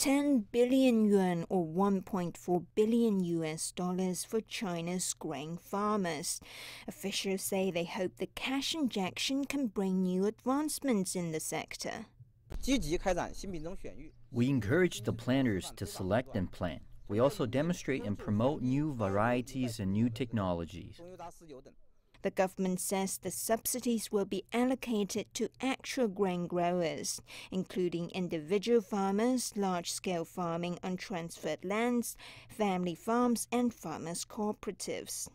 10 billion yuan or 1.4 billion US dollars for China's grain farmers. Officials say they hope the cash injection can bring new advancements in the sector. We encourage the planters to select and plant. We also demonstrate and promote new varieties and new technologies. The government says the subsidies will be allocated to actual grain growers, including individual farmers, large scale farming on transferred lands, family farms, and farmers' cooperatives.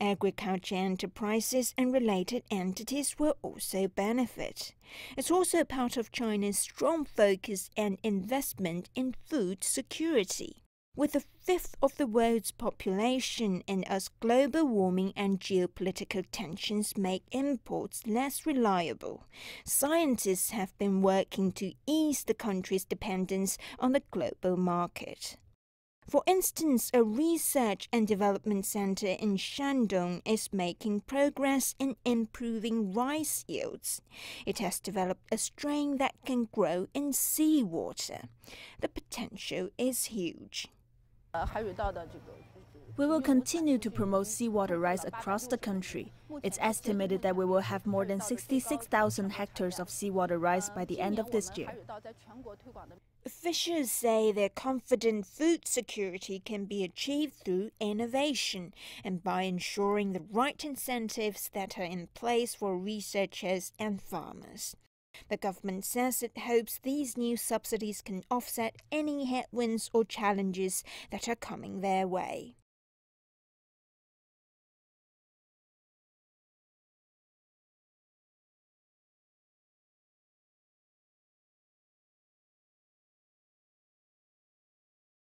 Agriculture enterprises and related entities will also benefit. It's also part of China's strong focus and investment in food security. With a fifth of the world's population and as global warming and geopolitical tensions make imports less reliable, scientists have been working to ease the country's dependence on the global market. For instance, a research and development center in Shandong is making progress in improving rice yields. It has developed a strain that can grow in seawater. The potential is huge. We will continue to promote seawater rice across the country. It's estimated that we will have more than 66,000 hectares of seawater rice by the end of this year. Officials say they're confident food security can be achieved through innovation and by ensuring the right incentives that are in place for researchers and farmers. The government says it hopes these new subsidies can offset any headwinds or challenges that are coming their way.